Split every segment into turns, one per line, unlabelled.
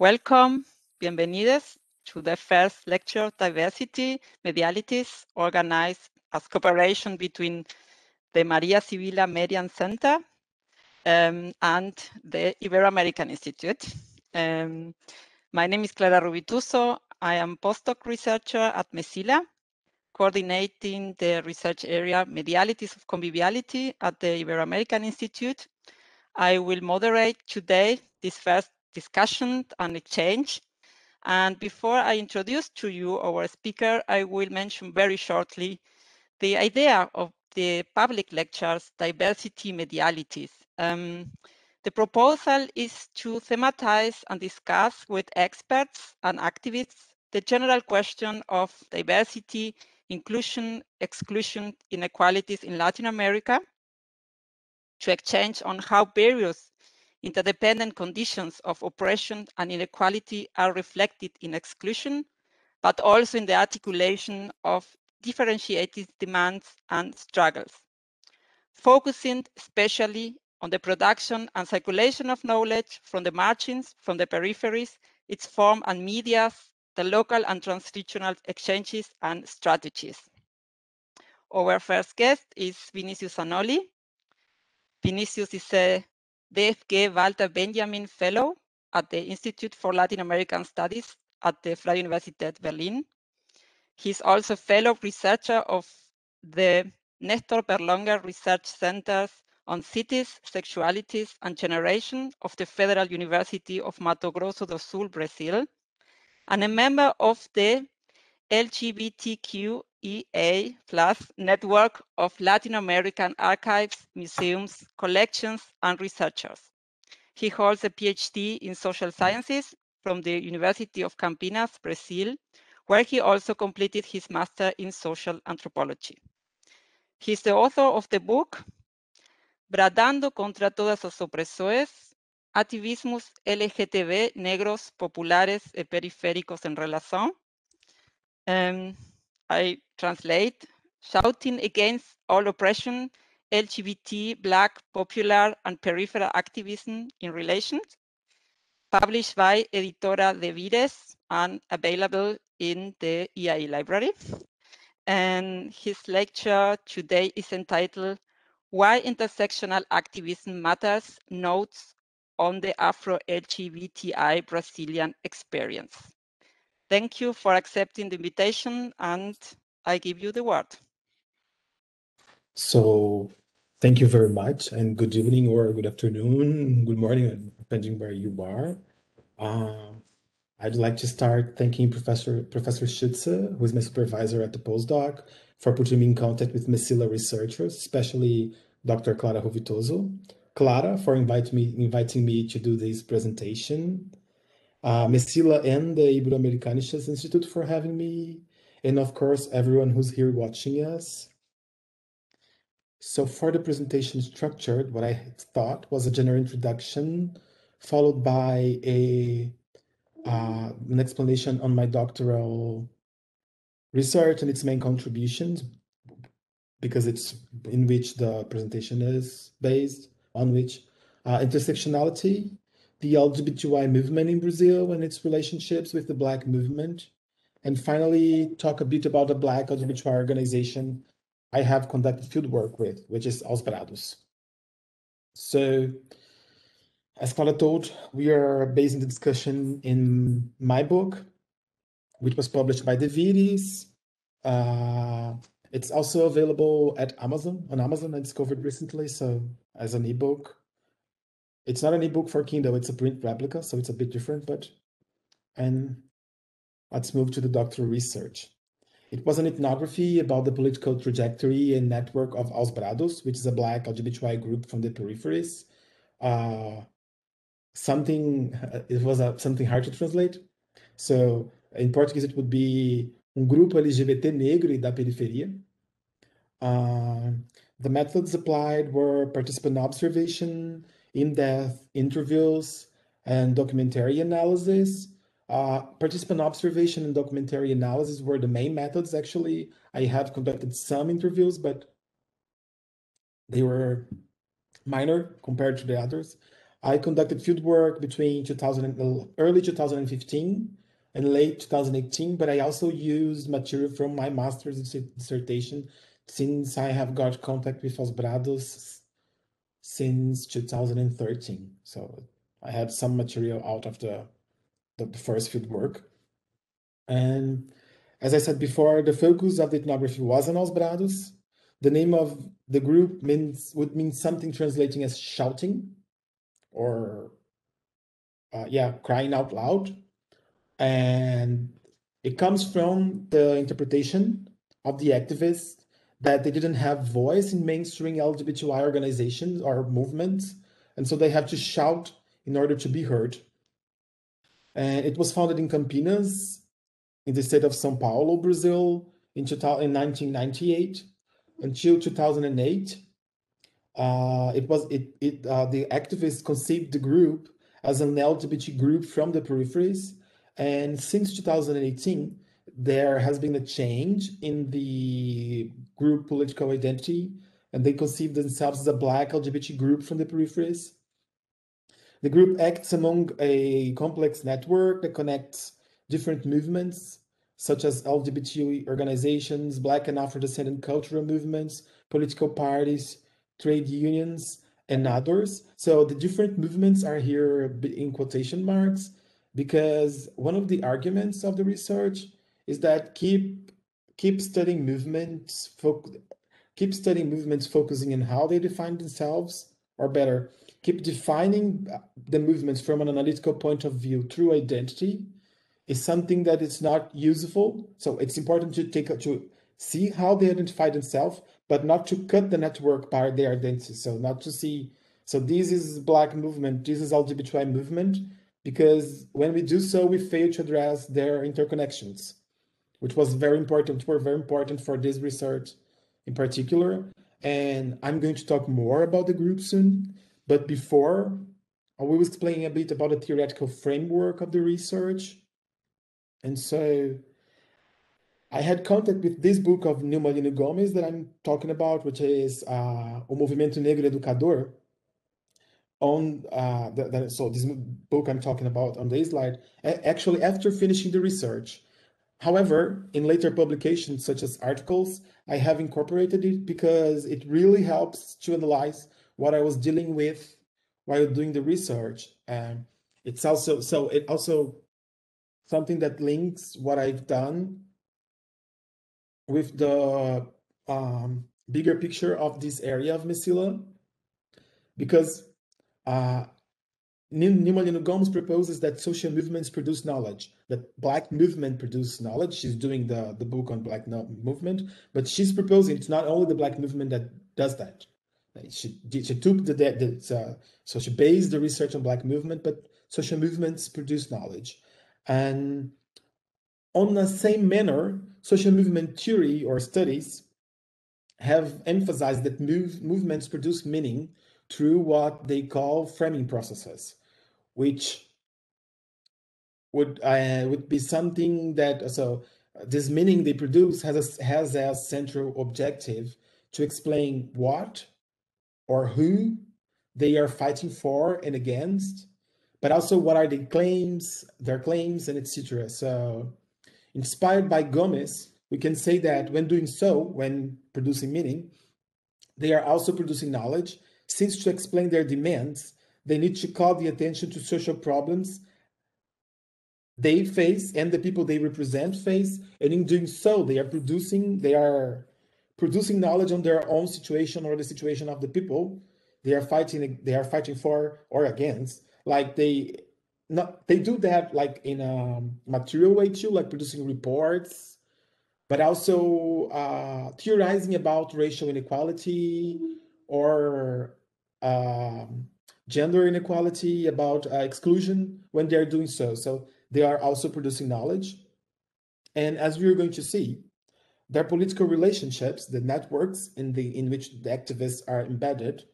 Welcome, bienvenidos to the first lecture, Diversity, Medialities, organized as cooperation between the Maria Sibylla Merian Center um, and the Ibero-American Institute. Um, my name is Clara Ruvituso. I am postdoc researcher at Mecila, coordinating the research area Medialities of Conviviality at the Ibero-American Institute. I will moderate today this first discussion and exchange. And before I introduce to you our speaker, I will mention very shortly the idea of the public lectures, diversity medialities. Um, the proposal is to thematize and discuss with experts and activists the general question of diversity, inclusion, exclusion, inequalities in Latin America, to exchange on how various Interdependent conditions of oppression and inequality are reflected in exclusion, but also in the articulation of differentiated demands and struggles, focusing especially on the production and circulation of knowledge from the margins, from the peripheries, its form and medias, the local and transregional exchanges and strategies. Our first guest is Vinicius Zanoli. Vinicius is a DFG Walter Benjamin Fellow at the Institute for Latin American Studies at the Freie Universität Berlin. He's also fellow researcher of the Nestor Perlongher Research Centers on Cities, Sexualities and Generation of the Federal University of Mato Grosso do Sul, Brazil, and a member of the LGBTQIA plus network of Latin American archives, museums, collections, and researchers. He holds a PhD in social sciences from the University of Campinas, Brazil, where he also completed his master in social anthropology. He's the author of the book Bradando contra todas as opresores, ativismos LGTB negros, populares e periféricos en relação, um, I translate, shouting against all oppression, LGBT, Black, popular, and peripheral activism in relations, published by Editora Devires and available in the IAI library. And his lecture today is entitled Why Intersectional Activism Matters, Notes on the Afro-LGBTI Brazilian Experience. Thank you for accepting the invitation and I give you the word.
So thank you very much and good evening or good afternoon, good morning, depending where you are. Um, I'd like to start thanking Professor Professor Schütze, who is my supervisor at the postdoc, for putting me in contact with Mecila researchers, especially Dr. Clara Ruvituso. Clara for inviting me inviting me to do this presentation uh, Mecila and the Ibero-Americanistas Institute for having me, and of course, everyone who's here watching us. So for the presentation structured, what I thought was a general introduction, followed by a uh, an explanation on my doctoral research and its main contributions, because it's in which the presentation is based, on which uh, intersectionality, the LGBTI movement in Brazil and its relationships with the Black movement. And finally, talk a bit about the Black LGBTI organization I have conducted field work with, which is Aos Brados. So, as Clara told, we are basing the discussion in my book, which was published by Devires. Uh, it's also available at Amazon, on Amazon, I discovered recently, so as an ebook. It's not an ebook for Kindle, it's a print replica, so it's a bit different, but and let's move to the doctoral research. It was an ethnography about the political trajectory and network of Aos Brados, which is a black LGBTI group from the peripheries. Uh, something, it was a, something hard to translate. So in Portuguese, it would be um grupo LGBT negro da periferia. Uh, the methods applied were participant observation, in-depth interviews and documentary analysis. Uh, participant observation and documentary analysis were the main methods. Actually, I have conducted some interviews, but they were minor compared to the others. I conducted field work between 2000 early 2015 and late 2018, but I also used material from my master's dissertation since I have got contact with Aos Brados since 2013. So I had some material out of the, the, the first field work. And as I said before, the focus of the ethnography was on Aos Brados. The name of the group means would mean something translating as shouting or uh, yeah, crying out loud. And it comes from the interpretation of the activists that they didn't have voice in mainstream LGBTI organizations or movements. And so they have to shout in order to be heard. And it was founded in Campinas, in the state of São Paulo, Brazil, in, 1998 until 2008. Uh, it was it it uh, the activists conceived the group as an LGBT group from the peripheries, and since 2018, there has been a change in the group political identity, and they conceive themselves as a Black LGBT group from the peripheries. The group acts among a complex network that connects different movements, such as LGBT organizations, Black and Afro-descendant cultural movements, political parties, trade unions, and others. So the different movements are here in quotation marks because one of the arguments of the research is that keep keep studying movements, keep studying movements focusing on how they define themselves, or better, keep defining uh, the movements from an analytical point of view through identity is something that is not useful. So it's important to take to see how they identify themselves, but not to cut the network by their identity. So not to see, so this is black movement, this is LGBTI movement, because when we do so, we fail to address their interconnections, which was very important, were very important for this research in particular. And I'm going to talk more about the group soon. But before, I will explain a bit about the theoretical framework of the research. And so I had contact with this book of Nilma Lino Gomes that I'm talking about, which is uh, O Movimento Negro Educador. On uh, the, the, so this book I'm talking about on the slide, actually after finishing the research. However, in later publications such as articles, I have incorporated it because it really helps to analyze what I was dealing with while doing the research. And it's also so it also something that links what I've done with the um, bigger picture of this area of Mecila, because uh, Nilma Lino Gomes proposes that social movements produce knowledge, that Black movement produces knowledge. She's doing the, the book on Black movement, but she's proposing it's not only the Black movement that does that. She, she took the, the, the uh, so she based the research on Black movement, but social movements produce knowledge. And on the same manner, social movement theory or studies have emphasized that move, movements produce meaning through what they call framing processes, which would uh, would be something that so this meaning they produce has a, has as central objective to explain what or who they are fighting for and against, but also what are the claims, their claims, and etc. So Inspired by Gomes, we can say that when doing so, when producing meaning, they are also producing knowledge, since to explain their demands, they need to call the attention to social problems they face and the people they represent face, and in doing so, they are producing, they are producing knowledge on their own situation or the situation of the people they are fighting they are fighting for or against. Like they not they do that like in a material way too, like producing reports, but also uh, theorizing about racial inequality or um, gender inequality, about uh, exclusion when they're doing so. So they are also producing knowledge. And as we are going to see, their political relationships, the networks in the in which the activists are embedded,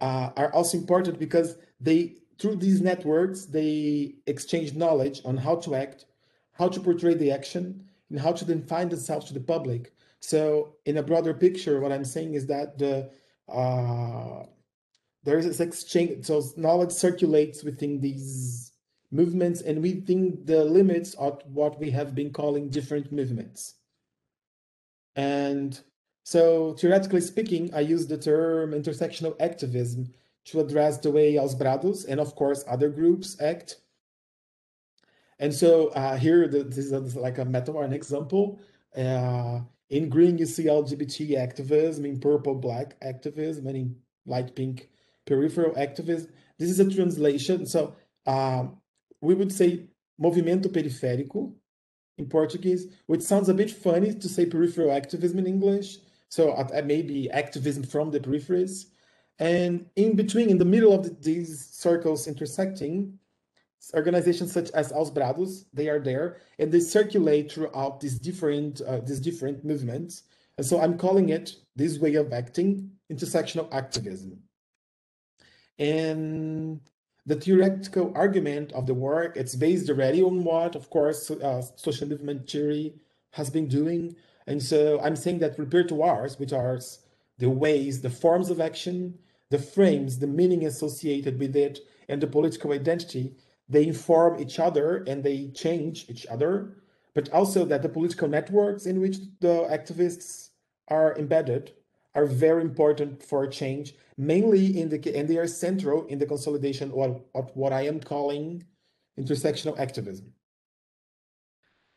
uh, are also important because they through these networks, they exchange knowledge on how to act, how to portray the action, and how to then find themselves to the public. So in a broader picture, what I'm saying is that the uh, there is this exchange, so knowledge circulates within these movements and within the limits of what we have been calling different movements. And so theoretically speaking, I use the term intersectional activism to address the way Aos Brados and of course other groups act. And so uh, here, the, this is like a metaphor, an example. Uh, in green, you see LGBT activism, in purple, black activism, and in light pink, peripheral activism. This is a translation. So um, we would say movimento periférico in Portuguese, which sounds a bit funny to say peripheral activism in English. So uh, maybe activism from the peripheries. And in between, in the middle of the, these circles intersecting, organizations such as Aos Brados, they are there, and they circulate throughout these different uh, these different movements. And so I'm calling it this way of acting intersectional activism. And the theoretical argument of the work, it's based already on what, of course, uh, social movement theory has been doing. And so I'm saying that repertoires, which are the ways, the forms of action, the frames, the meaning associated with it, and the political identity, they inform each other and they change each other, but also that the political networks in which the activists are embedded are very important for change, mainly in the and they are central in the consolidation of, of what I am calling intersectional activism.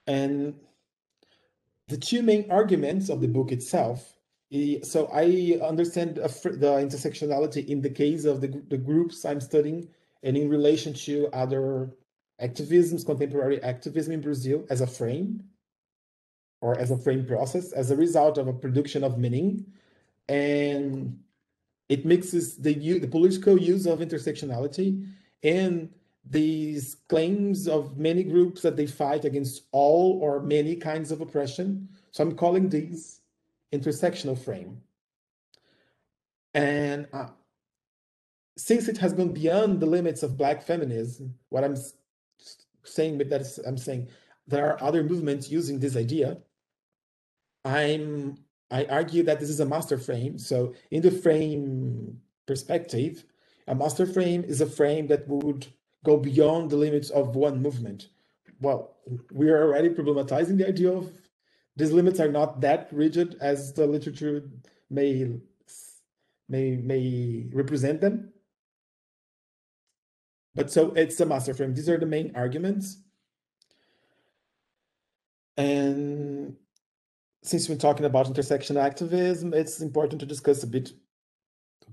And the two main arguments of the book itself. So I understand the intersectionality in the case of the, the groups I'm studying and in relation to other activisms, contemporary activism in Brazil as a frame or as a frame process as a result of a production of meaning and it mixes the the political use of intersectionality and these claims of many groups that they fight against all or many kinds of oppression. So I'm calling these intersectional frame. And uh, since it has gone beyond the limits of Black feminism, what I'm saying with that is I'm saying there are other movements using this idea. I'm I argue that this is a master frame. So in the frame perspective, a master frame is a frame that would go beyond the limits of one movement. Well, we are already problematizing the idea of these limits are not that rigid as the literature may may may represent them. But so it's a master frame. These are the main arguments. And since we're talking about intersectional activism, it's important to discuss a bit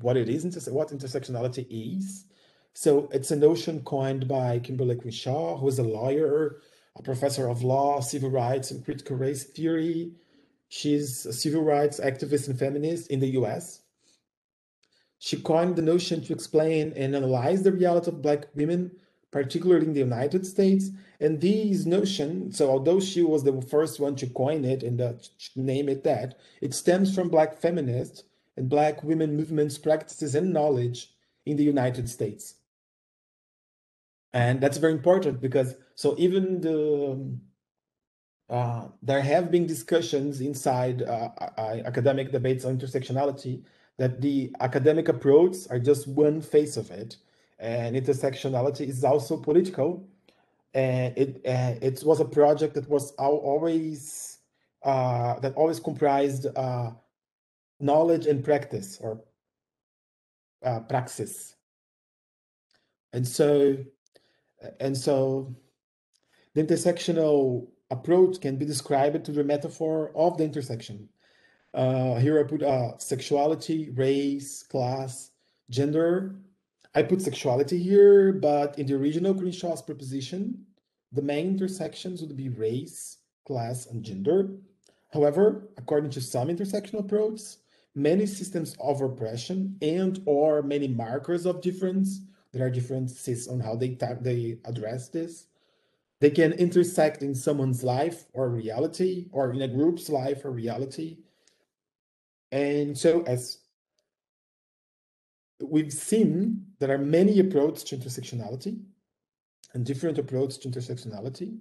what it is, what intersectionality is. So it's a notion coined by Kimberlé Crenshaw, who is a lawyer, a professor of law, civil rights, and critical race theory. She's a civil rights activist and feminist in the US. She coined the notion to explain and analyze the reality of Black women particularly in the United States. And these notions, so although she was the first one to coin it and uh, name it that, it stems from Black feminist and Black women movements, practices, and knowledge in the United States. And that's very important because so even the uh, there have been discussions inside uh, academic debates on intersectionality that the academic approach are just one face of it and intersectionality is also political. And it it was a project that was always uh, that always comprised uh, knowledge and practice or uh, praxis. And so and so the intersectional approach can be described to the metaphor of the intersection. Uh, here I put uh, sexuality, race, class, gender, I put sexuality here, but in the original Crenshaw's proposition, the main intersections would be race, class, and gender. However, according to some intersectional approaches, many systems of oppression and or many markers of difference, there are differences on how they, they address this, they can intersect in someone's life or reality, or in a group's life or reality. And so as we've seen there are many approaches to intersectionality and different approaches to intersectionality.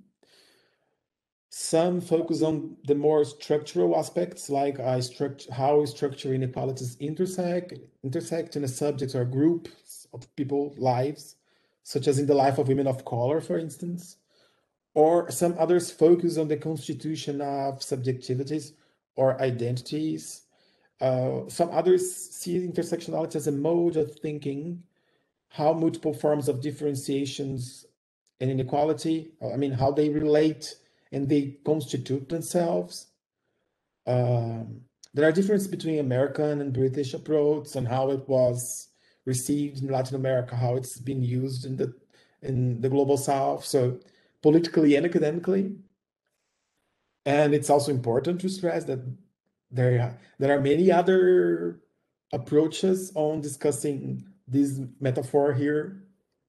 Some focus on the more structural aspects, like how structure inequalities intersect, intersect in a subject or group of people lives, such as in the life of women of color, for instance. Or some others focus on the constitution of subjectivities or identities. Uh, some others see intersectionality as a mode of thinking, how multiple forms of differentiations and inequality, I mean, how they relate and they constitute themselves. Um, there are differences between American and British approach and how it was received in Latin America, how it's been used in the in the global south. So politically and academically. And it's also important to stress that there, there are many other approaches on discussing this metaphor here.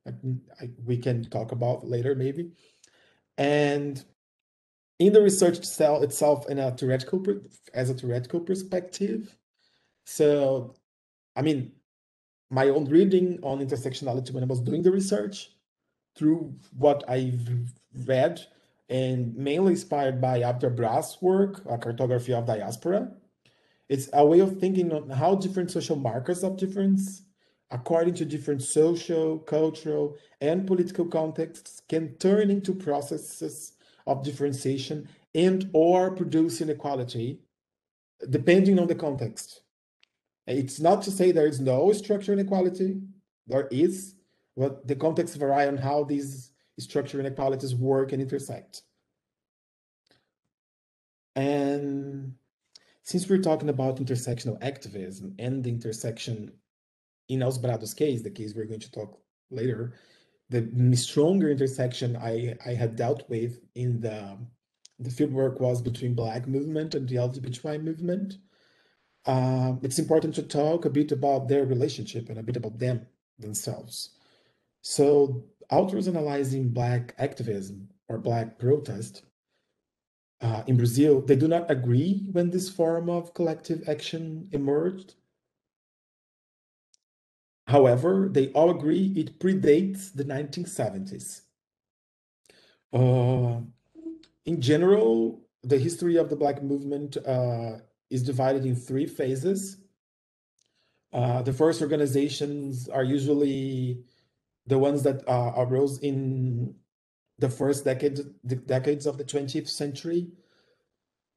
I, I, we can talk about later maybe. And in the research itself, itself in a theoretical as a theoretical perspective. So, I mean, my own reading on intersectionality when I was doing the research, through what I've read, and mainly inspired by Avtar Brah's work, A Cartography of Diaspora. It's a way of thinking on how different social markers of difference, according to different social, cultural, and political contexts, can turn into processes of differentiation and or produce inequality depending on the context. It's not to say there is no structural inequality, there is, but the context vary on how these structural inequalities work and intersect. And since we're talking about intersectional activism and the intersection in Aos Brados' case, the case we're going to talk later, the stronger intersection I, I had dealt with in the the fieldwork was between Black movement and the LGBTI movement. Um, it's important to talk a bit about their relationship and a bit about them themselves. So authors analyzing Black activism or Black protest uh, in Brazil, they do not agree when this form of collective action emerged. However, they all agree it predates the 1970s. Uh, in general, the history of the Black movement uh, is divided in three phases. Uh, the first organizations are usually the ones that uh, arose in the first decade, the decades of the 20th century,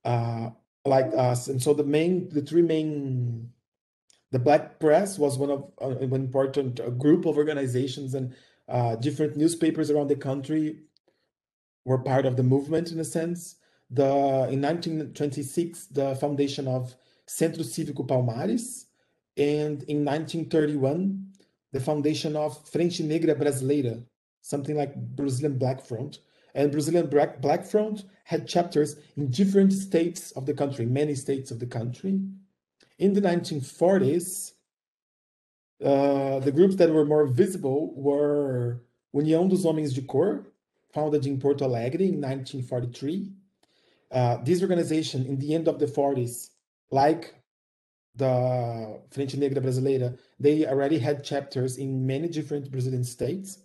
uh, like us. And so the main, the three main the Black Press was one of uh, an important uh, group of organizations and uh, different newspapers around the country were part of the movement in a sense. The in 1926, the foundation of Centro Cívico Palmares, and in 1931, the foundation of Frente Negra Brasileira, something like Brazilian Black Front. And Brazilian Black, Front had chapters in different states of the country, many states of the country. In the 1940s, uh, the groups that were more visible were União dos Homens de Cor, founded in Porto Alegre in 1943. Uh, this organization, in the end of the 40s, like the Frente Negra Brasileira, they already had chapters in many different Brazilian states.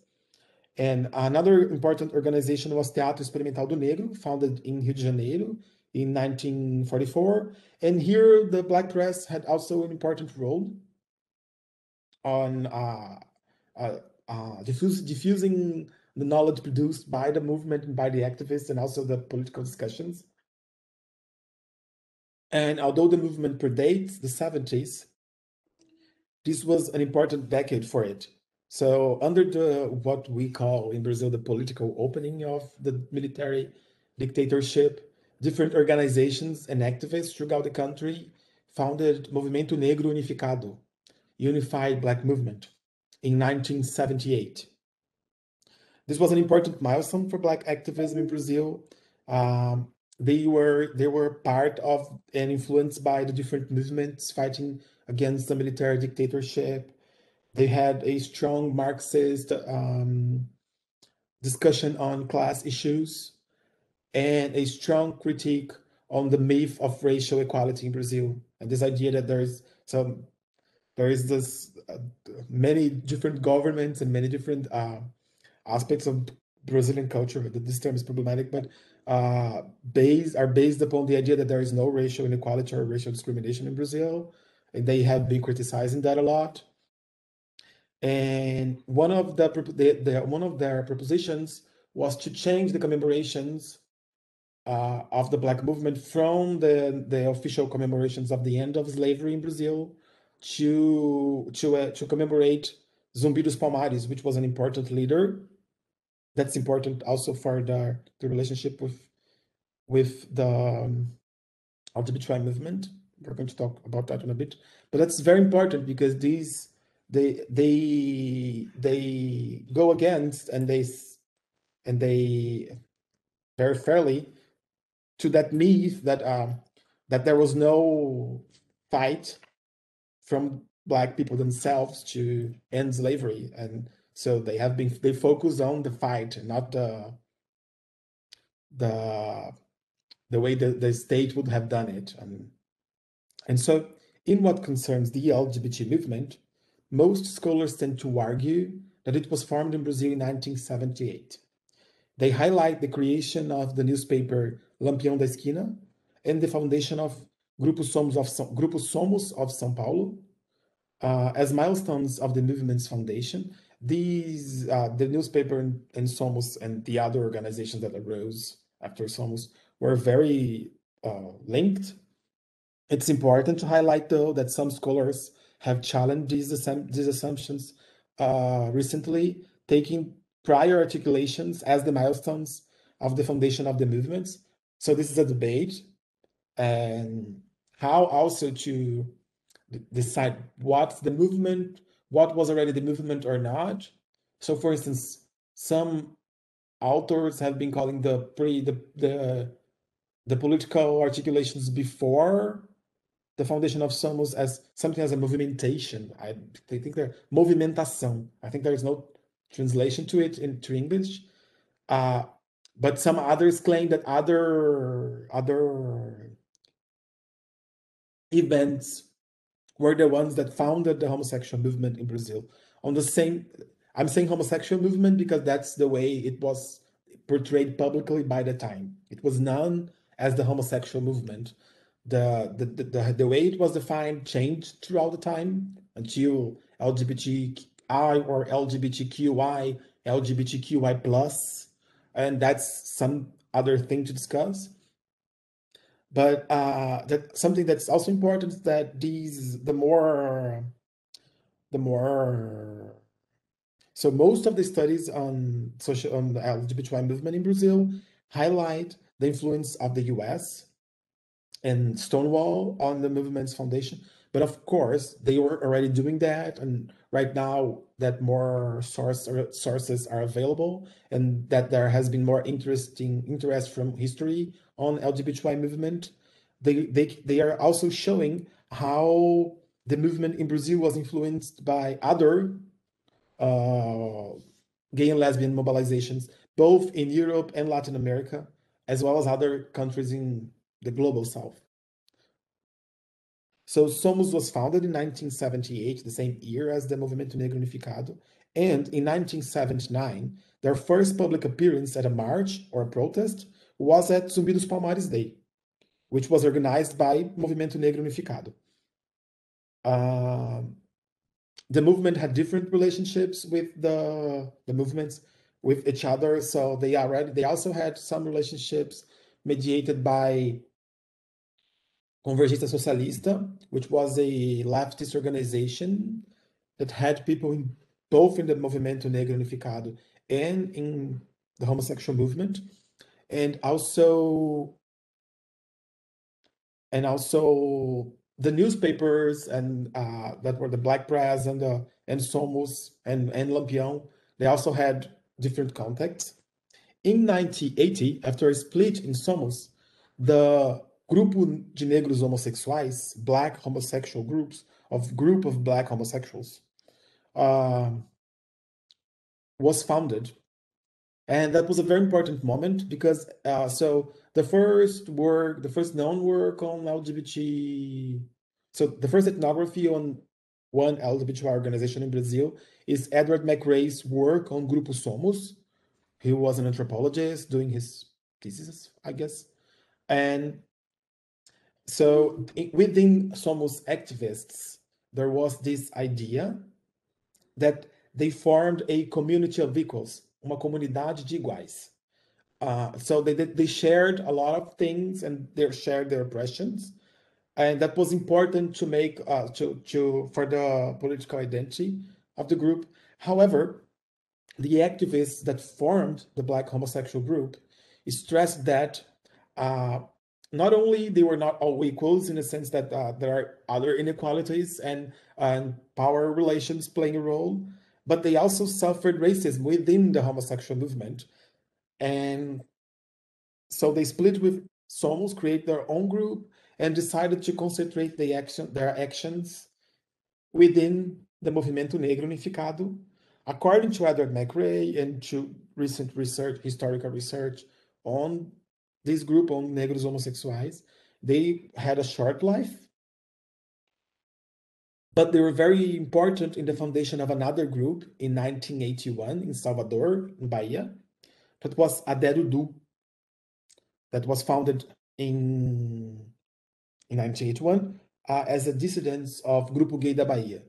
And another important organization was Teatro Experimental do Negro, founded in Rio de Janeiro in 1944. And here the Black press had also an important role on uh, uh, uh, diffuse, diffusing the knowledge produced by the movement and by the activists and also the political discussions. And although the movement predates the 70s, this was an important decade for it. So under the what we call in Brazil the political opening of the military dictatorship, different organizations and activists throughout the country founded Movimento Negro Unificado, Unified Black Movement, in 1978. This was an important milestone for Black activism in Brazil. Um, they were they were part of and influenced by the different movements fighting against the military dictatorship. They had a strong Marxist um, discussion on class issues and a strong critique on the myth of racial equality in Brazil and this idea that there is some there is this uh, many different governments and many different uh, aspects of Brazilian culture. That this term is problematic, but uh, based are based upon the idea that there is no racial inequality or racial discrimination in Brazil. And they have been criticizing that a lot. And one of the, the, the one of their propositions was to change the commemorations uh, of the Black movement from the, the official commemorations of the end of slavery in Brazil to to uh, to commemorate Zumbi dos Palmares, which was an important leader. That's important also for the, the relationship with with the um, LGBTI movement. We're going to talk about that in a bit, but that's very important because these they they they go against and they and they very fairly to that myth that um, that there was no fight from black people themselves to end slavery and so they have been they focus on the fight not the the the way the, the state would have done it and and so in what concerns the lgbt movement most scholars tend to argue that it was formed in brazil in 1978 they highlight the creation of the newspaper lampião da esquina and the foundation of Grupo Somos of, Grupo Somos of São Paulo uh, as milestones of the movement's foundation. These, uh, the newspaper and, and Somos and the other organizations that arose after Somos were very uh, linked. It's important to highlight, though, that some scholars have challenged these, these assumptions uh, recently, taking prior articulations as the milestones of the foundation of the movements. So this is a debate and how also to decide what's the movement, what was already the movement or not. So for instance, some authors have been calling the pre the the, the political articulations before the foundation of Somos as something as a movimentation. I think they're movimentação. I think there is no translation to it into English. Uh, but some others claim that other other events were the ones that founded the homosexual movement in Brazil. On the same, I'm saying homosexual movement because that's the way it was portrayed publicly by the time. It was known as the homosexual movement. The, the, the, the, the way it was defined changed throughout the time until LGBTI or LGBTQI, LGBTQI plus, and that's some other thing to discuss. But uh, that something that's also important is that these the more the more so most of the studies on social on the LGBTI movement in Brazil highlight the influence of the US and Stonewall on the movement's foundation. But of course, they were already doing that, and right now that more source sources are available, and that there has been more interesting interest from history on LGBTI movement, they, they, they are also showing how the movement in Brazil was influenced by other uh, gay and lesbian mobilizations, both in Europe and Latin America, as well as other countries in the global south. So Somos was founded in 1978, the same year as the Movimento Negro Unificado, and in 1979, their first public appearance at a march or a protest was at Zumbi dos Palmares Day, which was organized by Movimento Negro Unificado. Uh, the movement had different relationships with the, the movements with each other, so they already they also had some relationships mediated by Convergência Socialista, which was a leftist organization that had people in both in the Movimento Negro Unificado and in the homosexual movement and also and also the newspapers and uh, that were the Black Press and the and Somos and and. They also had different contacts. In 1980, after a split in Somos, the Grupo de Negros Homossexuais, black homosexual groups of group of black homosexuals, uh, was founded and that was a very important moment because uh, so the first work the first known work on lgbt so the first ethnography on one lgbt organization in brazil is Edward MacRae's work on grupo somos he was an anthropologist doing his thesis, I guess. And so within Somos activists, there was this idea that they formed a community of equals, uma comunidade de iguais. Uh, so they they shared a lot of things and they shared their oppressions, and that was important to make uh, to to for the political identity of the group. However, the activists that formed the Black homosexual group stressed that uh, not only they were not all equals in the sense that uh, there are other inequalities and, and power relations playing a role, but they also suffered racism within the homosexual movement. And so they split with Somos, create their own group, and decided to concentrate the action, their actions within the Movimento Negro Unificado. According to Edward MacRae and to recent research, historical research on this group on negros homosexuais, they had a short life, but they were very important in the foundation of another group in 1981 in Salvador, in Bahia, that was Adé Dudu, that was founded in, in 1981 uh, as a dissident of Grupo Gay da Bahia.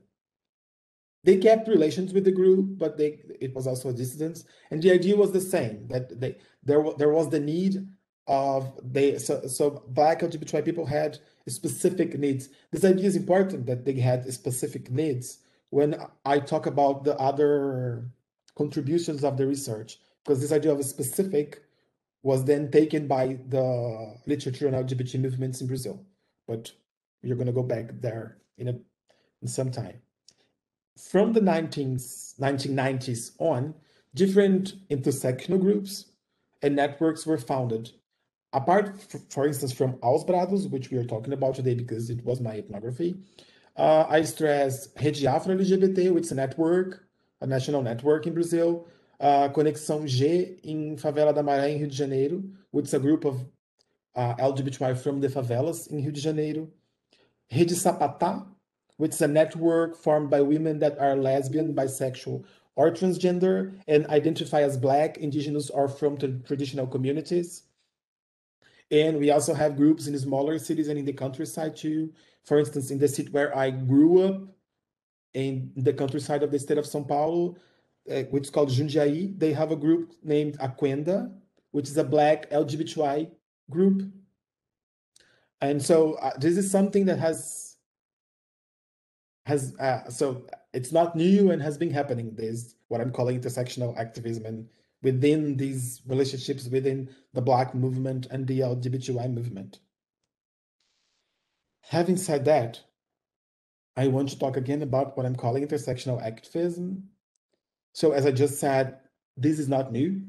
They kept relations with the group, but they it was also a dissidence, and the idea was the same that they there there was the need of they so, so black LGBTI people had specific needs. This idea is important that they had specific needs when I talk about the other contributions of the research, because this idea of a specific was then taken by the literature on LGBT movements in Brazil. But you're going to go back there in a in some time. From the 19th, 1990s on, different intersectional groups and networks were founded apart, for instance, from Aos Brados, which we are talking about today because it was my ethnography, uh, I stress Rede Afro LGBT, which is a network, a national network in Brazil, uh, Conexão G in Favela da Maré in Rio de Janeiro, which is a group of uh, LGBTI from the favelas in Rio de Janeiro, Rede Sapatá, which is a network formed by women that are lesbian, bisexual, or transgender and identify as Black, Indigenous, or from traditional communities. And we also have groups in smaller cities and in the countryside too. For instance, in the city where I grew up, in the countryside of the state of São Paulo, uh, which is called Jundiaí, they have a group named Aquenda, which is a Black LGBTI group. And so uh, this is something that has has uh, so it's not new and has been happening. This what I'm calling intersectional activism and within these relationships within the Black movement and the LGBTI movement. Having said that, I want to talk again about what I'm calling intersectional activism. So, as I just said, this is not new.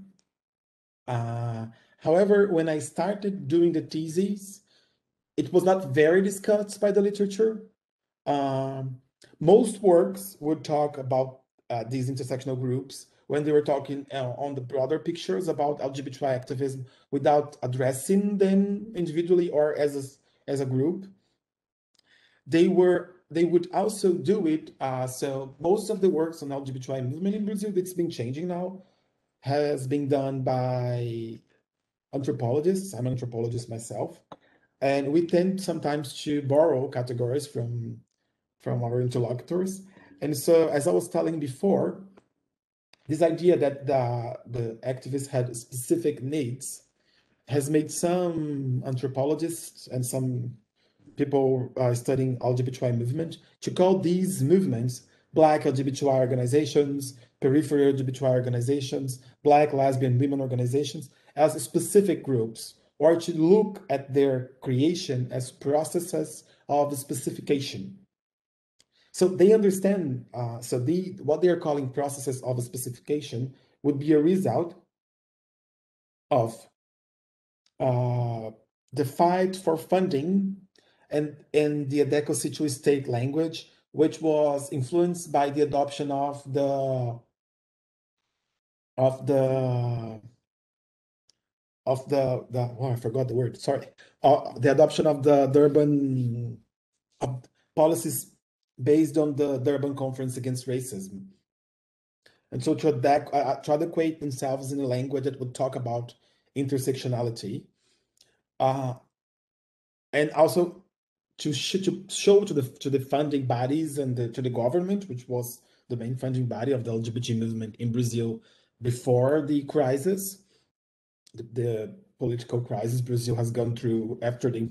Uh, however, when I started doing the thesis, it was not very discussed by the literature. Um, most works would talk about uh, these intersectional groups when they were talking uh, on the broader pictures about LGBTI activism without addressing them individually or as a, as a group. They were they would also do it. Uh, so most of the works on LGBTI movement in Brazil that's been changing now has been done by anthropologists. I'm an anthropologist myself, and we tend sometimes to borrow categories from from our interlocutors. And so, as I was telling before, this idea that the, the activists had specific needs has made some anthropologists and some people uh, studying LGBTI movement to call these movements Black LGBTI organizations, peripheral LGBTI organizations, Black lesbian women organizations as specific groups, or to look at their creation as processes of specification. So they understand, uh, so the, what they are calling processes of specification would be a result of uh, the fight for funding and, and the adequacy to state language, which was influenced by the adoption of the of the of the the oh I forgot the word sorry uh, the adoption of the Durban uh, policies based on the Durban Conference Against Racism. And so to, adapt, uh, uh, to adequate themselves in a language that would talk about intersectionality, uh, and also to, sh to show to the to the funding bodies and the, to the government, which was the main funding body of the LGBT movement in Brazil before the crisis, the, the political crisis Brazil has gone through after the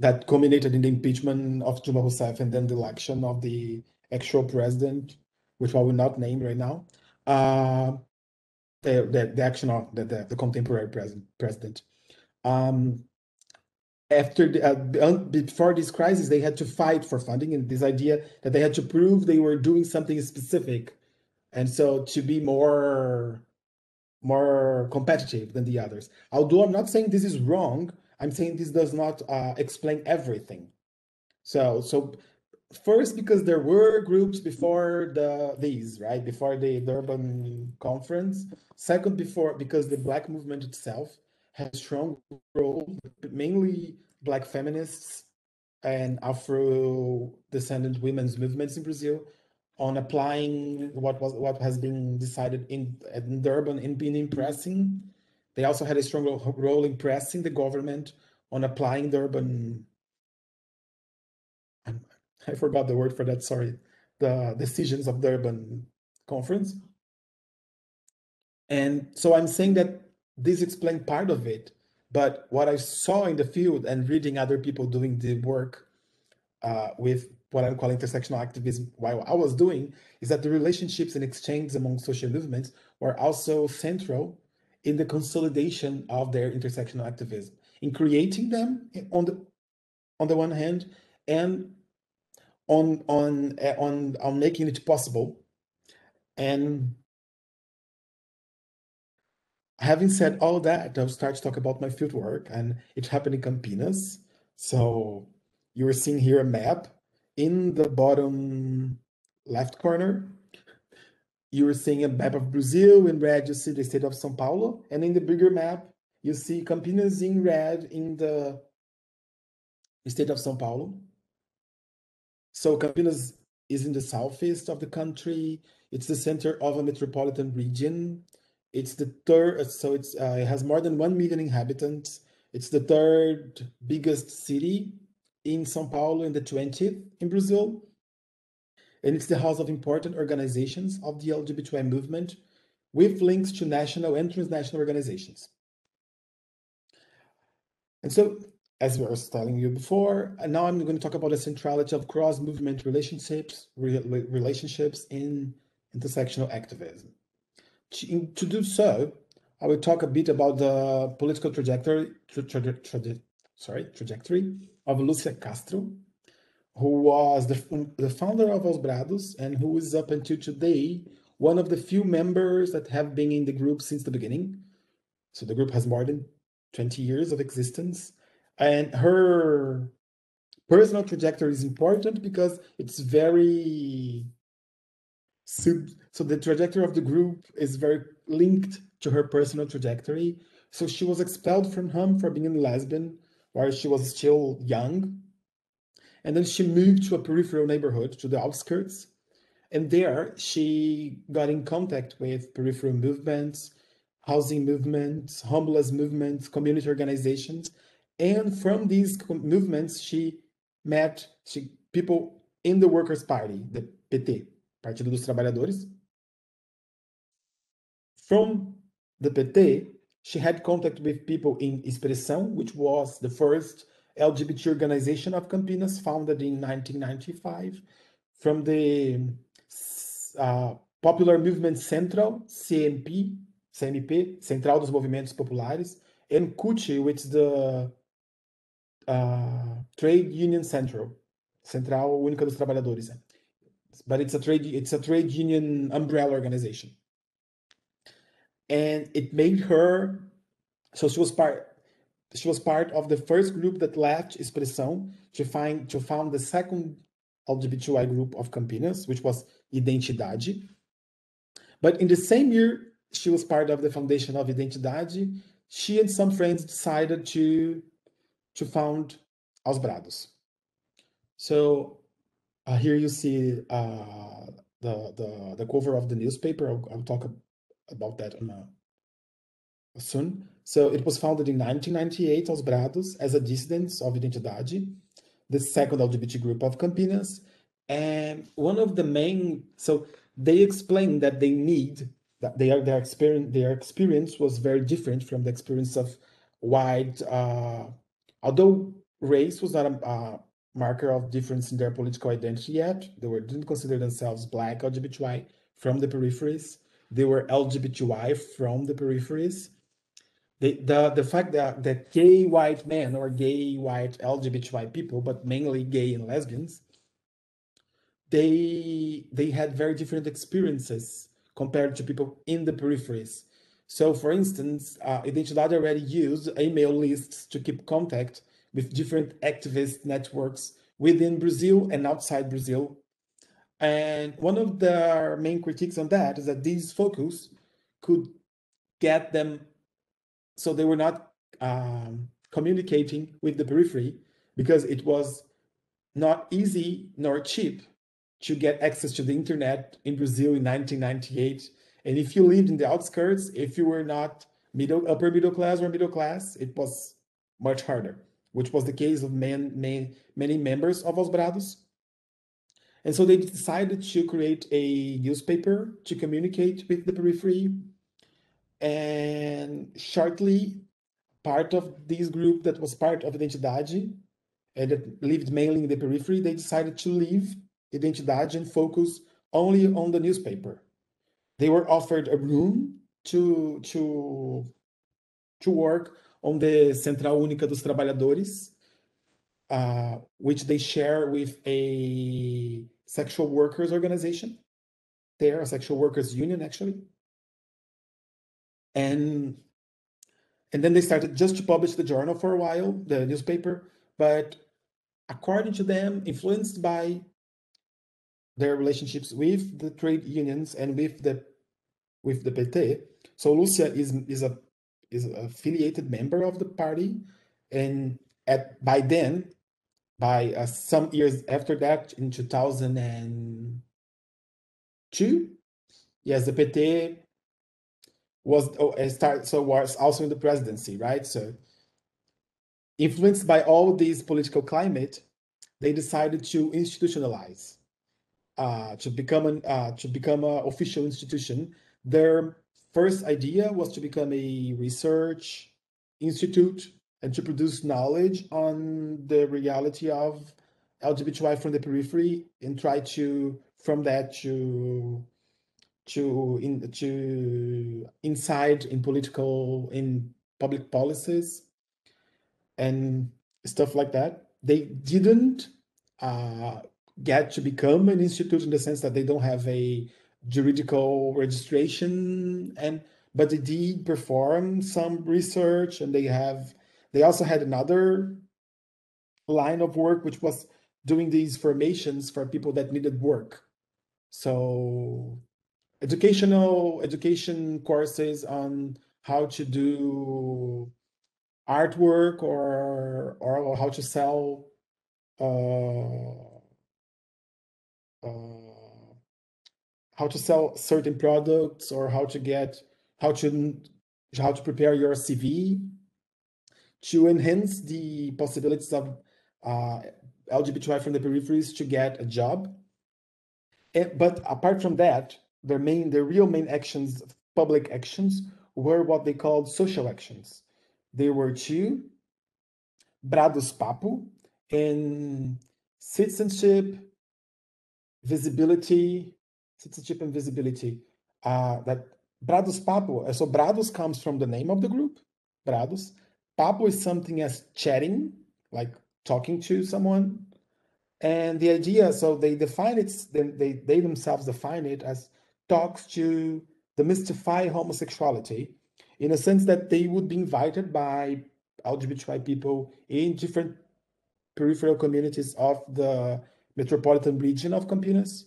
that culminated in the impeachment of Dilma Rousseff and then the election of the actual president, which I will not name right now. Uh, the, the, the action of the, the, the contemporary president. president. Um, after the, uh, before this crisis, they had to fight for funding, and this idea that they had to prove they were doing something specific, and so to be more more competitive than the others. Although I'm not saying this is wrong, I'm saying this does not uh, explain everything. So so first because there were groups before the these right before the Durban conference. Second, before because the Black movement itself has strong role, mainly Black feminists and Afro descendant women's movements in Brazil on applying what was what has been decided in, in Durban in being impressing. They also had a strong role in pressing the government on applying the Durban. I forgot the word for that, sorry, the decisions of the Durban conference. And so I'm saying that this explained part of it, but what I saw in the field and reading other people doing the work uh, with what I'm calling intersectional activism while I was doing is that the relationships and exchanges among social movements were also central in the consolidation of their intersectional activism, in creating them on the on the one hand, and on on uh, on on making it possible. And having said all that i'll start to talk about my field work and it happened in campinas. So you're seeing here a map. In the bottom left corner you're seeing a map of brazil in red you see the state of são paulo and in the bigger map you see campinas in red in the state of são paulo so Campinas is in the southeast of the country. It's the center of a metropolitan region. It's the third, so it's uh, it has more than one million inhabitants. It's the third biggest city in São Paulo in the 20th in Brazil. And it's the house of important organizations of the LGBTI movement with links to national and transnational organizations. And so as I was telling you before, and now I'm going to talk about the centrality of cross-movement relationships, re relationships in intersectional activism. To, to, do so, I will talk a bit about the political trajectory, tra tra tra sorry, trajectory of Lucia Castro, who was the, the founder of Aos Brados and who is up until today one of the few members that have been in the group since the beginning. So the group has more than 20 years of existence. And her personal trajectory is important because it's very so, so the trajectory of the group is very linked to her personal trajectory. So she was expelled from home for being a lesbian while she was still young and then she moved to a peripheral neighborhood to the outskirts and there she got in contact with peripheral movements housing movements homeless movements community organizations and from these movements, she met she, people in the Workers' Party, the PT, Partido dos Trabalhadores. From the PT, she had contact with people in Expressão, which was the first LGBT organization of Campinas, founded in 1995. From the uh, Popular Movement Central, CMP, CMP, Central dos Movimentos Populares, and CUT, which is the uh, Trade Union Central, Central Única dos Trabalhadores. But it's a trade it's a trade union umbrella organization. And it made her so she was part she was part of the first group that left Expressão to find to found the second LGBTI group of Campinas, which was Identidade. But in the same year, she was part of the foundation of Identidade. She and some friends decided to to found Aos Brados. So uh, here you see uh, the, the, the cover of the newspaper. I'll, I'll talk about that a, soon. So it was founded in 1998, Aos Brados, as a dissident of Identidade, the second LGBT group of Campinas. And one of the main, so they explained that they need that they are their experience their experience was very different from the experience of white uh, although race was not a, a, marker of difference in their political identity yet. They were didn't consider themselves black LGBTI from the peripheries. They were LGBTI from the peripheries the, the, the fact that, that gay white men or gay white lgbty people but mainly gay and lesbians they they had very different experiences compared to people in the peripheries. So, for instance, uh, Identidade already used email lists to keep contact with different activist networks within Brazil and outside Brazil. And one of the main critiques on that is that these focus could get them so they were not um, communicating with the periphery because it was not easy nor cheap to get access to the internet in Brazil in 1998. And if you lived in the outskirts, if you were not middle, upper middle class or middle class, it was much harder, which was the case of man, man, many members of Aos Brados. And so they decided to create a newspaper to communicate with the periphery. And shortly, part of this group that was part of Identidade and that lived mainly in the periphery, they decided to leave Identidade and focus only on the newspaper. They were offered a room to, to, to work on the Central Única dos Trabalhadores, uh, which they share with a sexual workers organization. They're a sexual workers union, actually. And and then they started just to publish the journal for a while, the newspaper. But according to them, influenced by their relationships with the trade unions and with the with the PT. So Lucia is is a is an affiliated member of the party, and at by then, by uh, some years after that, in two thousand and two, yes, the PT was oh, start so was also in the presidency, right? So influenced by all this political climate, they decided to institutionalize uh, to become an uh, to become an official institution. Their first idea was to become a research institute and to produce knowledge on the reality of LGBTI from the periphery and try to from that to to in to inside in political in public policies and stuff like that. They didn't uh, get to become an institute in the sense that they don't have a juridical registration and but they did perform some research and they have they also had another line of work which was doing these formations for people that needed work so educational education courses on how to do artwork or or how to sell uh, uh, how to sell certain products or how to get how to how to prepare your CV to enhance the possibilities of uh, LGBTI from the peripheries to get a job. And, but apart from that, their main, their real main actions, public actions, were what they called social actions. There were two, Brados Papo, and citizenship, visibility, citizenship and visibility. Uh, that Brados Papo, uh, so Brados comes from the name of the group, Brados. Papo is something as chatting, like talking to someone. And the idea, so they define it, they, they, they themselves define it as talks to demystify homosexuality in a sense that they would be invited by LGBTI people in different peripheral communities of the metropolitan region of Campinas.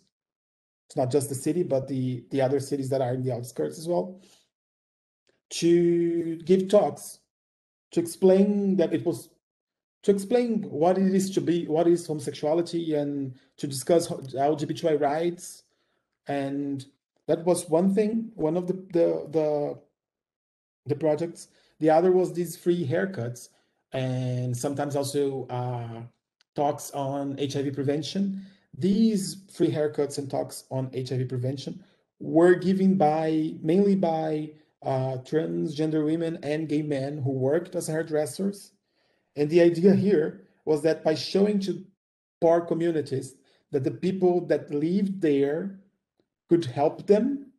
It's not just the city, but the, the other cities that are in the outskirts as well. To give talks, to explain that it was, to explain what it is to be, what is homosexuality, and to discuss LGBTI rights. And that was one thing, one of the, the, the the projects. The other was these free haircuts and sometimes also uh, talks on HIV prevention. These free haircuts and talks on HIV prevention were given by mainly by uh, transgender women and gay men who worked as hairdressers. And the idea here was that by showing to poor communities that the people that lived there could help them,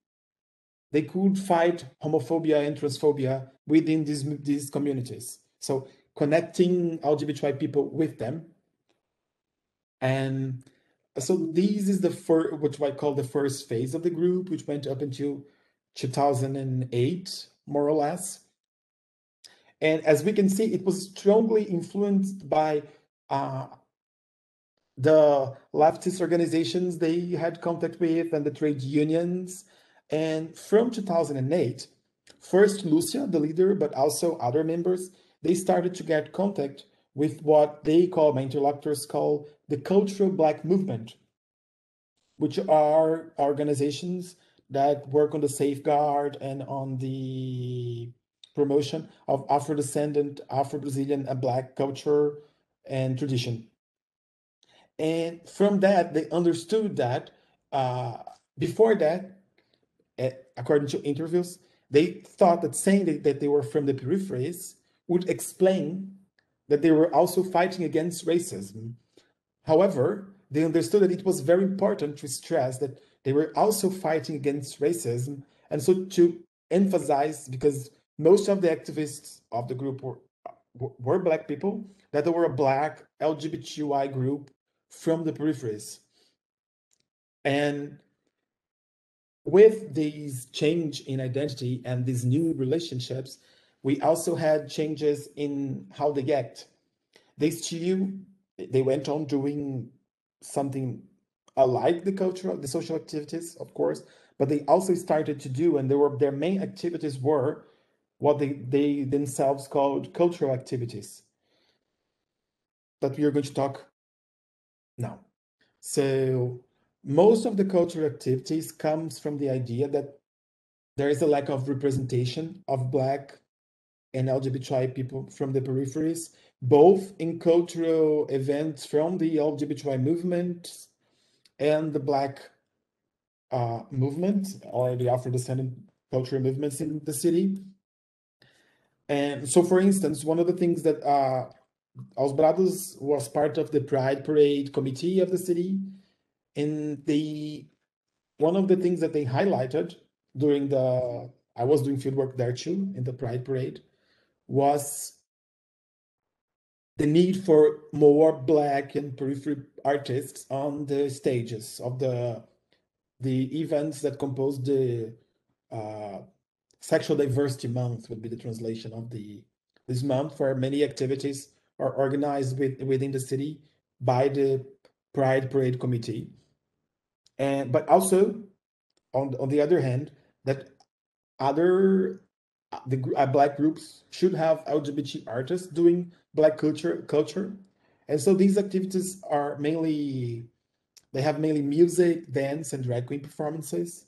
they could fight homophobia and transphobia within these, these communities. So connecting LGBTI people with them. And so this is the first, what I call the first phase of the group, which went up until 2008, more or less. And as we can see, it was strongly influenced by uh, the leftist organizations they had contact with and the trade unions. And from 2008, first Lucia, the leader, but also other members, they started to get contact with what they call, my interlocutors call the cultural black movement, which are organizations that work on the safeguard and on the promotion of Afro-descendant, Afro-Brazilian and Black culture and tradition. And from that, they understood that uh, before that, according to interviews, they thought that saying that, that they were from the peripheries would explain that they were also fighting against racism. However, they understood that it was very important to stress that they were also fighting against racism. And so to emphasize, because most of the activists of the group were, were Black people, that they were a Black LGBTQI group from the peripheries. And with these change in identity and these new relationships, we also had changes in how they act. They still, they went on doing something alike the cultural, the social activities, of course, but they also started to do, and they were their main activities were what they, they themselves called cultural activities that we are going to talk now. So most of the cultural activities comes from the idea that there is a lack of representation of Black and LGBTI people from the peripheries, both in cultural events from the LGBTI movement and the Black uh, movement or the Afro-descendant cultural movements in the city. And so, for instance, one of the things that uh, Aos Brados was part of the Pride Parade committee of the city, and they one of the things that they highlighted during the I was doing fieldwork there too in the Pride Parade was the need for more black and periphery artists on the stages of the the events that compose the uh, sexual diversity month would be the translation of the this month where many activities are organized with, within the city by the pride parade committee and but also on on the other hand that other the uh, black groups should have LGBT artists doing black culture culture, and so these activities are mainly they have mainly music, dance, and drag queen performances.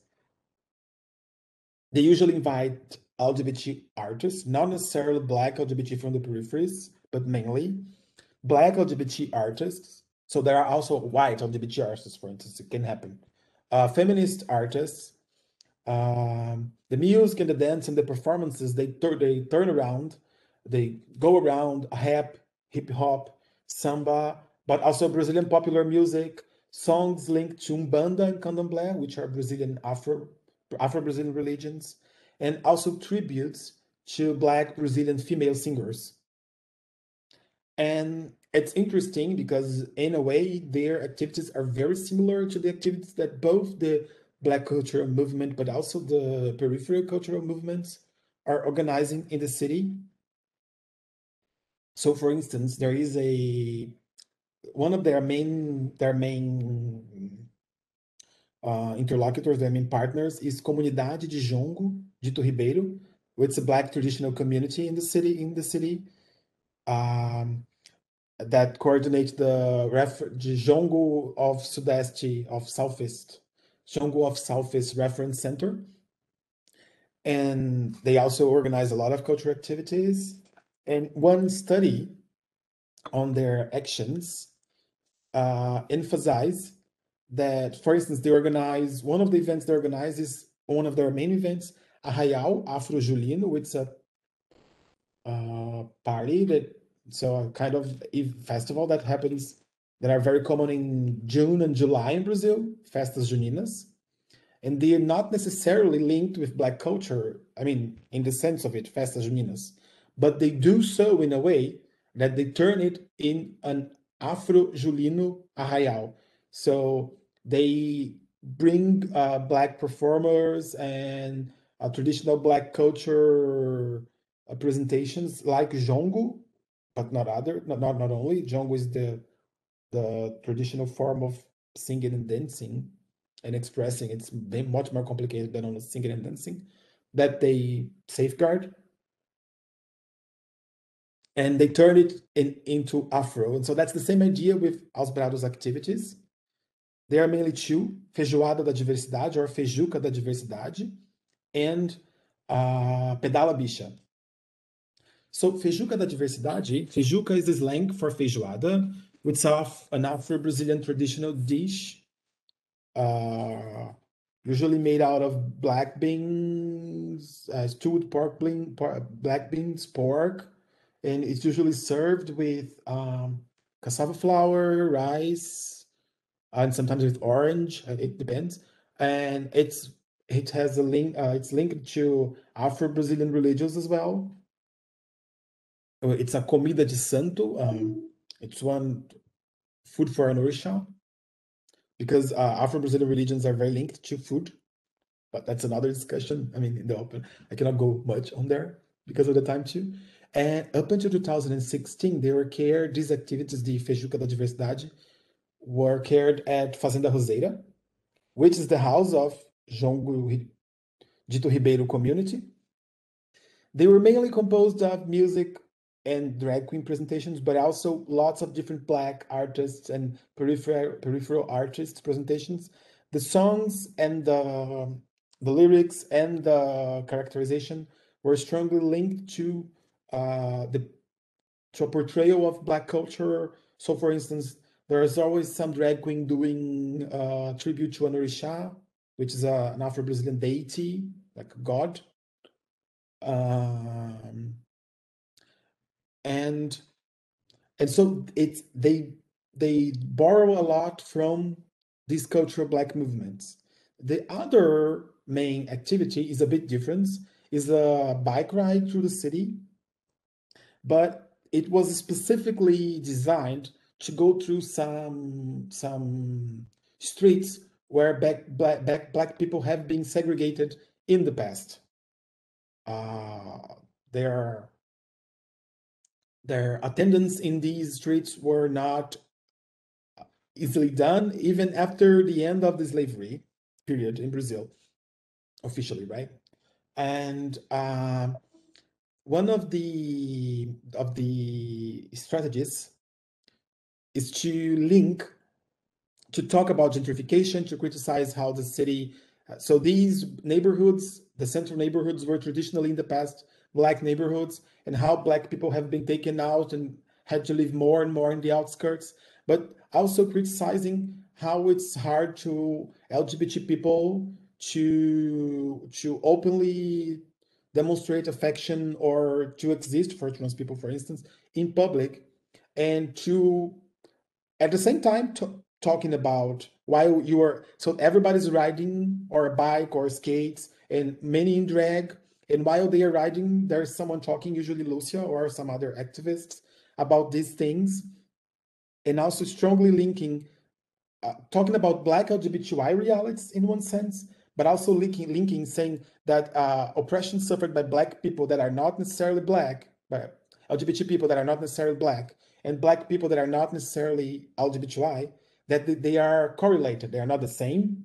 They usually invite LGBT artists, not necessarily black LGBT from the peripheries, but mainly black LGBT artists. So there are also white LGBT artists, for instance, it can happen. Uh, feminist artists, um, the music and the dance and the performances they they turn around they go around rap hip hop samba but also brazilian popular music songs linked to umbanda and candomblé which are brazilian afro afro-brazilian religions and also tributes to black brazilian female singers and it's interesting because in a way their activities are very similar to the activities that both the Black cultural movement, but also the peripheral cultural movements are organizing in the city. So, for instance, there is a one of their main their main uh, interlocutors, their main partners is Comunidade de Jongo, Dito Ribeiro, which is a Black traditional community in the city. In the city, um, that coordinates the ref of Sudeste of Southeast Jongo of Southeast Reference Center. and they also organize a lot of cultural activities. And one study on their actions uh, emphasize that, for instance, they organize one of the events they organize is one of their main events, Arraial Afro Julino, which is a uh, party that so a kind of festival that happens that are very common in June and July in Brazil, festas juninas. And they are not necessarily linked with black culture i mean in the sense of it festas juninas. But they do so in a way that they turn it in an afro-julino arraial. So they bring uh, black performers and uh, traditional black culture uh, presentations like jongo but not other not, not not only jongo is the the traditional form of singing and dancing and expressing. It's much more complicated than only singing and dancing that they safeguard. And they turn it in, into afro. And so that's the same idea with Aos activities. They are mainly two feijoada da diversidade or feijuca da diversidade and uh, pedala bicha so feijuca da diversidade feijuca is slang for feijoada which is an afro-brazilian traditional dish uh, usually made out of black beans, uh, stewed pork bean, black beans, pork, and it's usually served with um, cassava flour, rice, and sometimes with orange. Uh, it depends, and it's it has a link. Uh, it's linked to Afro-Brazilian religions as well. Uh, it's a comida de santo. Um, it's one food for an orisha because uh, Afro-Brazilian religions are very linked to food, but that's another discussion. I mean, in the open, I cannot go much on there because of the time too. And up until 2016, they were cared, these activities, the Feijuca da Diversidade, were cared at Fazenda Roseira, which is the house of Jongo Dito Ribeiro community. They were mainly composed of music and drag queen presentations, but also lots of different black artists and peripheral peripheral artists presentations. The songs and the the lyrics and the characterization were strongly linked to uh, the to a portrayal of black culture. So, for instance, there is always some drag queen doing uh, tribute to an orisha, which is a, an Afro-Brazilian deity, like a god. Um, and and so it's they they borrow a lot from these cultural black movements the other main activity is a bit different is a bike ride through the city but it was specifically designed to go through some some streets where black, black, black people have been segregated in the past. Uh, there are their attendance in these streets were not easily done, even after the end of the slavery period in Brazil, officially, right? And uh, one of the of the strategies is to link to talk about gentrification, to criticize how the city. So these neighborhoods, the central neighborhoods, were traditionally in the past black neighborhoods and how black people have been taken out and had to live more and more in the outskirts, but also criticizing how it's hard to LGBT people to to openly demonstrate affection or to exist for trans people, for instance, in public, and to at the same time talking about why you are so everybody's riding or a bike or skates and many in drag and while they are riding, there's someone talking, usually Lucia or some other activists, about these things, and also strongly linking, uh, talking about Black LGBTI realities in one sense, but also linking, linking saying that uh, oppression suffered by Black people that are not necessarily Black, but LGBT people that are not necessarily Black, and Black people that are not necessarily LGBTI, that they are correlated. They are not the same,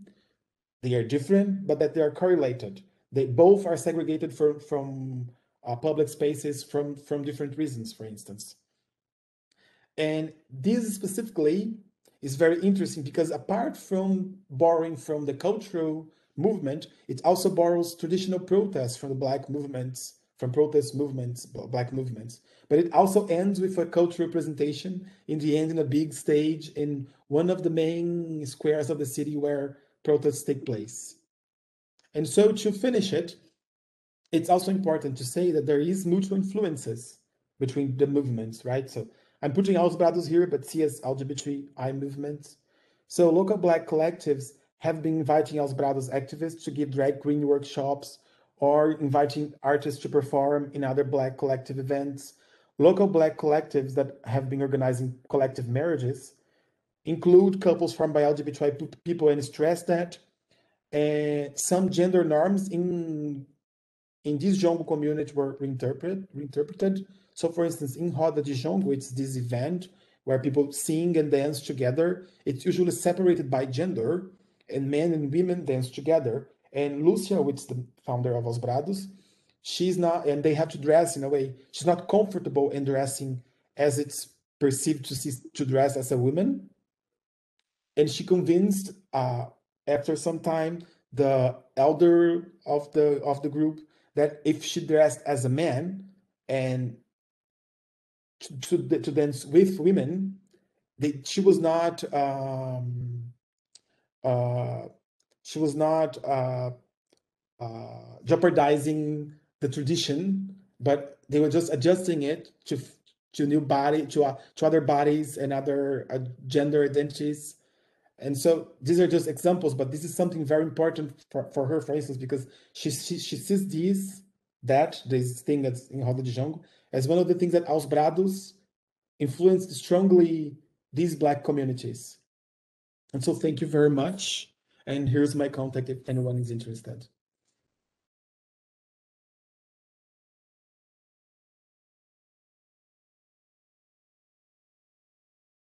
they are different, but that they are correlated they both are segregated from, from uh, public spaces from, from different reasons, for instance. And this specifically is very interesting because apart from borrowing from the cultural movement, it also borrows traditional protests from the black movements, from protest movements, black movements. But it also ends with a cultural representation in the end in a big stage in one of the main squares of the city where protests take place. And so to finish it, it's also important to say that there is mutual influences between the movements, right? So I'm putting Aos Brados here, but see as LGBTI movements. So local Black collectives have been inviting Aos Brados activists to give drag queen workshops or inviting artists to perform in other Black collective events. Local Black collectives that have been organizing collective marriages include couples formed by LGBTI people and stress that some gender norms in in this Jongo community were reinterpreted, reinterpreted. So for instance, in Roda de Jongo, it's this event where people sing and dance together. It's usually separated by gender, and men and women dance together. And Lucia, which is the founder of Aos Brados, she's not, and they have to dress in a way, she's not comfortable in dressing as it's perceived to see to dress as a woman. And she convinced, uh, after some time, the elder of the of the group that if she dressed as a man and to, to, to dance with women, they, she was not um, uh, she was not uh, uh, jeopardizing the tradition, but they were just adjusting it to to new body to uh, to other bodies and other uh, gender identities and so these are just examples, but this is something very important for, for her, for instance, because she, she, she sees this, that, this thing that's in Roda de Jongo, as one of the things that Aos Brados influenced strongly these Black communities. And so thank you very much. And here's my contact if anyone is interested.